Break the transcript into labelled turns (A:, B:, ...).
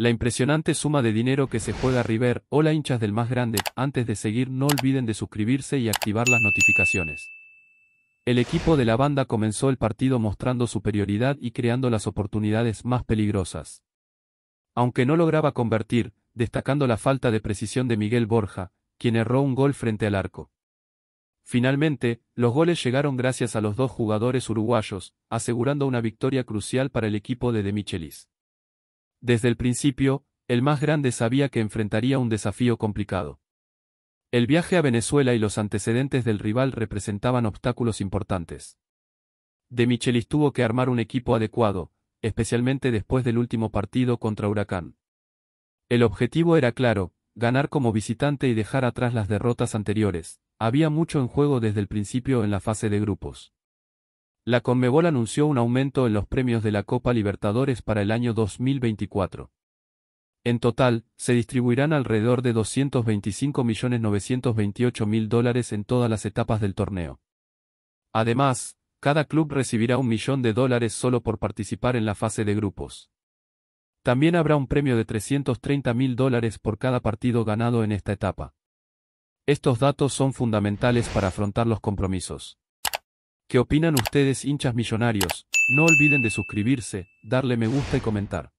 A: La impresionante suma de dinero que se juega River, hola hinchas del más grande, antes de seguir no olviden de suscribirse y activar las notificaciones. El equipo de la banda comenzó el partido mostrando superioridad y creando las oportunidades más peligrosas. Aunque no lograba convertir, destacando la falta de precisión de Miguel Borja, quien erró un gol frente al arco. Finalmente, los goles llegaron gracias a los dos jugadores uruguayos, asegurando una victoria crucial para el equipo de De Michelis. Desde el principio, el más grande sabía que enfrentaría un desafío complicado. El viaje a Venezuela y los antecedentes del rival representaban obstáculos importantes. De Michelis tuvo que armar un equipo adecuado, especialmente después del último partido contra Huracán. El objetivo era claro, ganar como visitante y dejar atrás las derrotas anteriores. Había mucho en juego desde el principio en la fase de grupos. La Conmebol anunció un aumento en los premios de la Copa Libertadores para el año 2024. En total, se distribuirán alrededor de 225.928.000 dólares en todas las etapas del torneo. Además, cada club recibirá un millón de dólares solo por participar en la fase de grupos. También habrá un premio de 330.000 dólares por cada partido ganado en esta etapa. Estos datos son fundamentales para afrontar los compromisos. ¿Qué opinan ustedes hinchas millonarios? No olviden de suscribirse, darle me gusta y comentar.